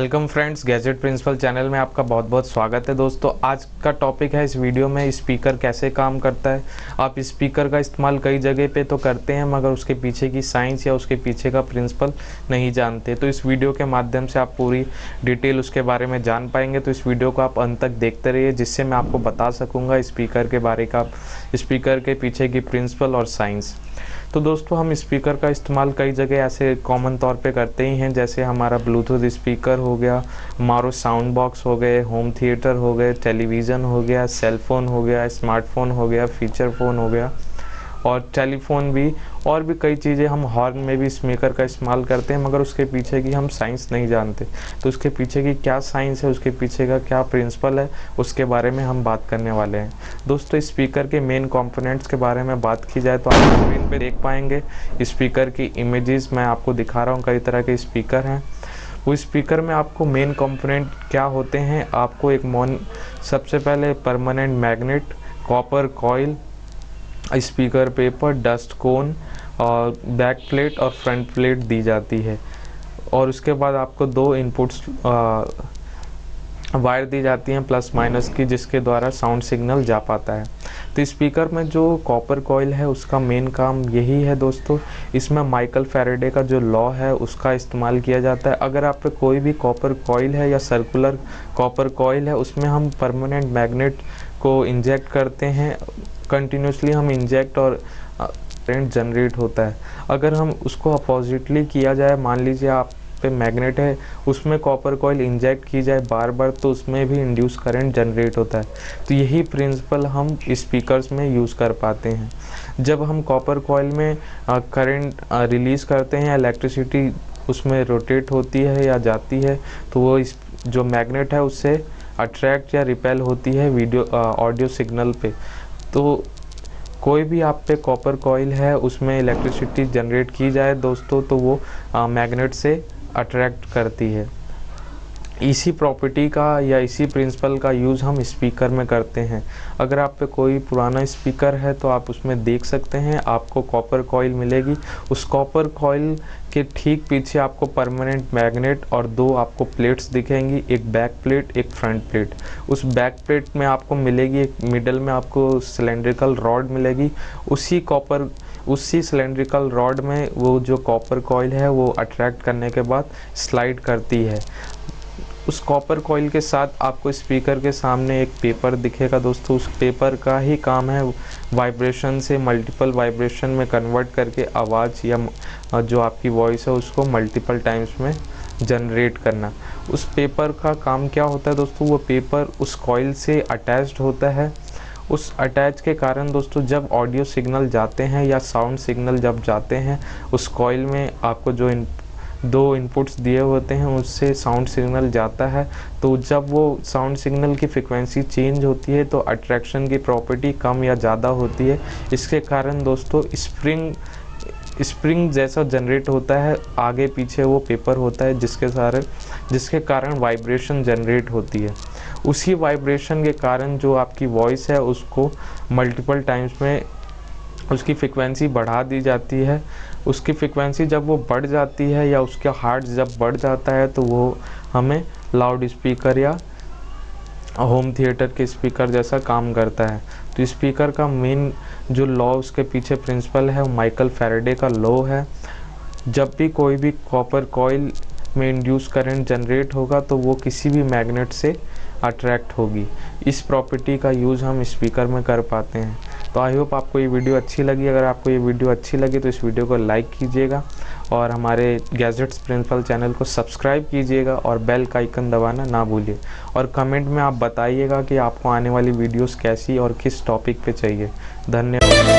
Welcome friends, gadget principal channel में आपका बहुत बहुत स्वागत है। दोस्तों, आज का टॉपिक है इस वीडियो में स्पीकर कैसे काम करता है। आप स्पीकर का इस्तेमाल कई जगह पे तो करते हैं, मगर उसके पीछे की साइंस या उसके पीछे का प्रिंसिपल नहीं जानते। तो इस वीडियो के माध्यम से आप पूरी डिटेल उसके बारे में जान पाएँगे। तो इस वीडियो को आप अंत तक देखते रहिए, जिससे मैं आपको बता सकूँगा स्पीकर के बारे का स्पीकर के पीछे की प्रिंसिपल और साइंस तो दोस्तों, हम स्पीकर का इस्तेमाल कई जगह ऐसे कॉमन तौर पे करते ही हैं, जैसे हमारा ब्लूटूथ स्पीकर हो गया, हमारो साउंड बॉक्स हो गए होम थिएटर हो गए टेलीविज़न हो गया सेल फ़ोन हो गया स्मार्टफ़ोन हो गया फीचर फ़ोन हो गया। और टेलीफोन भी, और भी कई चीज़ें हम हॉर्न में भी स्पीकर का इस्तेमाल करते हैं, मगर उसके पीछे की हम साइंस नहीं जानते। तो उसके पीछे की क्या साइंस है, उसके पीछे का क्या प्रिंसिपल है, उसके बारे में हम बात करने वाले हैं। दोस्तों स्पीकर के मेन कंपोनेंट्स के बारे में बात की जाए तो आप स्क्रीन पे देख पाएँगे। स्पीकर की इमेजेस मैं आपको दिखा रहा हूँ, कई तरह के स्पीकर हैं। वो स्पीकर में आपको मेन कंपोनेंट क्या होते हैं, आपको एक मोन, सबसे पहले permanent magnet, copper coil speaker paper dust cone और बैक प्लेट और फ्रंट प्लेट दी जाती है। और उसके बाद आपको दो इनपुट्स वायर दी जाती हैं प्लस माइनस की, जिसके द्वारा साउंड सिग्नल जा पाता है। तो स्पीकर में जो कॉपर कॉयल है, उसका मेन काम यही है दोस्तों। इसमें माइकल फेरेडे का जो लॉ है, उसका इस्तेमाल किया जाता है। अगर आप पे कोई भी कॉपर कॉयल है या सर्कुलर कॉपर कॉयल है, उसमें हम परमानेंट मैग्नेट को इंजेक्ट करते हैं। कंटिन्यूसली हम इंजेक्ट और करंट जनरेट होता है। अगर हम उसको अपोजिटली किया जाए, मान लीजिए आप पे मैग्नेट है, उसमें कॉपर कॉयल इंजेक्ट की जाए बार बार तो उसमें भी इंड्यूस करंट जनरेट होता है। तो यही प्रिंसिपल हम स्पीकर्स में यूज़ कर पाते हैं। जब हम कॉपर कॉयल में करंट रिलीज़ करते हैं इलेक्ट्रिसिटी उसमें रोटेट होती है या जाती है तो वो इस, जो मैग्नेट है, उससे अट्रैक्ट या रिपेल होती है वीडियो ऑडियो सिग्नल पे। तो कोई भी आप पे कॉपर कॉयल है, उसमें इलेक्ट्रिसिटी जनरेट की जाए दोस्तों तो वो मैग्नेट से अट्रैक्ट करती है। इसी प्रॉपर्टी का या इसी प्रिंसिपल का यूज़ हम स्पीकर में करते हैं। अगर आप पे कोई पुराना स्पीकर है तो आप उसमें देख सकते हैं, आपको कॉपर कॉयल मिलेगी। उस कॉपर कॉयल के ठीक पीछे आपको परमानेंट मैग्नेट और दो आपको प्लेट्स दिखेंगी, एक बैक प्लेट एक फ्रंट प्लेट उस बैक प्लेट में आपको मिलेगी, एक मिडल में आपको सिलेंड्रिकल रॉड मिलेगी। उसी कॉपर उसी सिलेंड्रिकल रॉड में वो जो कॉपर कॉयल है, वो अट्रैक्ट करने के बाद स्लाइड करती है। उस कॉपर कॉइल के साथ आपको स्पीकर के सामने एक पेपर दिखेगा दोस्तों। उस पेपर का ही काम है वाइब्रेशन से मल्टीपल वाइब्रेशन में कन्वर्ट करके आवाज़ या जो आपकी वॉइस है उसको मल्टीपल टाइम्स में जनरेट करना। उस पेपर का काम क्या होता है दोस्तों? वो पेपर उस कॉइल से अटैच्ड होता है। उस अटैच के कारण दोस्तों, जब ऑडियो सिग्नल जाते हैं या साउंड सिग्नल जब जाते हैं, उस कॉइल में आपको जो दो इनपुट्स दिए होते हैं, उससे साउंड सिग्नल जाता है। तो जब वो साउंड सिग्नल की फ्रिक्वेंसी चेंज होती है तो अट्रैक्शन की प्रॉपर्टी कम या ज़्यादा होती है। इसके कारण दोस्तों स्प्रिंग स्प्रिंग जैसा जनरेट होता है, आगे पीछे वो पेपर होता है, जिसके सारे, जिसके कारण वाइब्रेशन जनरेट होती है। उसी वाइब्रेशन के कारण जो आपकी वॉइस है, उसको मल्टीपल टाइम्स में, उसकी फ्रिक्वेंसी बढ़ा दी जाती है। उसकी फ्रिक्वेंसी जब वो बढ़ जाती है या उसका हार्ट जब बढ़ जाता है तो वो हमें लाउड स्पीकर या होम थिएटर के स्पीकर जैसा काम करता है। तो स्पीकर का मेन जो लॉ उसके पीछे प्रिंसिपल है, वो माइकल फेरेडे का लॉ है। जब भी कोई भी कॉपर कॉयल में इंड्यूस करंट जनरेट होगा तो वो किसी भी मैग्नेट से अट्रैक्ट होगी। इस प्रॉपर्टी का यूज़ हम स्पीकर में कर पाते हैं। तो आई होप आपको ये वीडियो अच्छी लगी। अगर आपको ये वीडियो अच्छी लगी तो इस वीडियो को लाइक कीजिएगा और हमारे गैजेट्स प्रिंसिपल चैनल को सब्सक्राइब कीजिएगा और बेल का आइकन दबाना ना भूलिए। और कमेंट में आप बताइएगा कि आपको आने वाली वीडियोस कैसी और किस टॉपिक पे चाहिए। धन्यवाद।